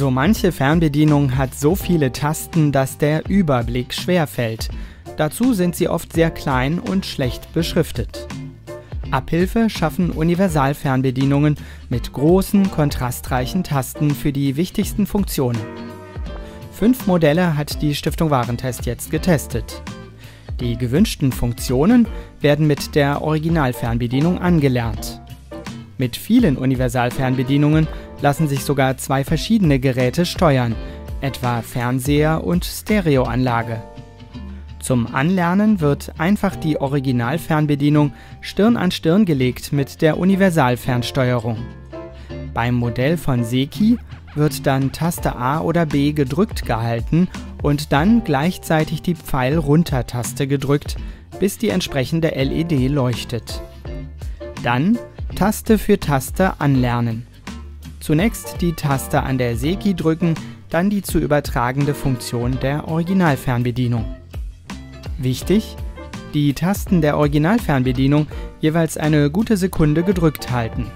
So manche Fernbedienung hat so viele Tasten, dass der Überblick schwer fällt. Dazu sind sie oft sehr klein und schlecht beschriftet. Abhilfe schaffen Universalfernbedienungen mit großen, kontrastreichen Tasten für die wichtigsten Funktionen. Fünf Modelle hat die Stiftung Warentest jetzt getestet. Die gewünschten Funktionen werden mit der Originalfernbedienung angelernt. Mit vielen Universalfernbedienungen lassen sich sogar zwei verschiedene Geräte steuern, etwa Fernseher und Stereoanlage. Zum Anlernen wird einfach die Originalfernbedienung Stirn an Stirn gelegt mit der Universalfernsteuerung. Beim Modell von Seki wird dann Taste A oder B gedrückt gehalten und dann gleichzeitig die Pfeil-Runter-Taste gedrückt, bis die entsprechende LED leuchtet. Dann Taste für Taste anlernen. Zunächst die Taste an der Seki drücken, dann die zu übertragende Funktion der Originalfernbedienung. Wichtig, die Tasten der Originalfernbedienung jeweils eine gute Sekunde gedrückt halten.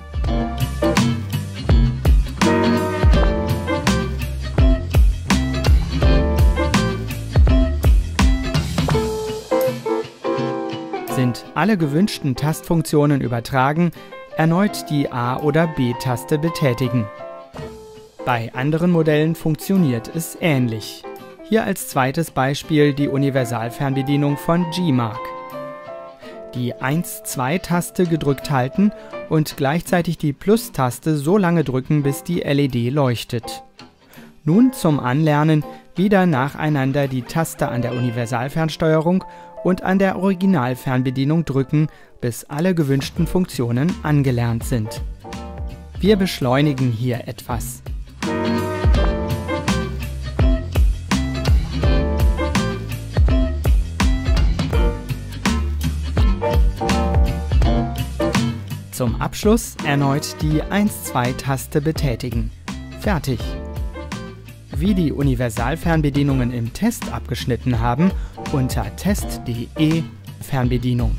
Sind alle gewünschten Tastfunktionen übertragen, erneut die A- oder B-Taste betätigen. Bei anderen Modellen funktioniert es ähnlich. Hier als zweites Beispiel die Universalfernbedienung von G-Mark. Die 1-2-Taste gedrückt halten und gleichzeitig die Plus-Taste so lange drücken, bis die LED leuchtet. Nun zum Anlernen wieder nacheinander die Taste an der Universalfernsteuerung und an der Originalfernbedienung drücken, bis alle gewünschten Funktionen angelernt sind. Wir beschleunigen hier etwas. Zum Abschluss erneut die 1-2-Taste betätigen. Fertig. Wie die Universalfernbedienungen im Test abgeschnitten haben, unter test.de Fernbedienung.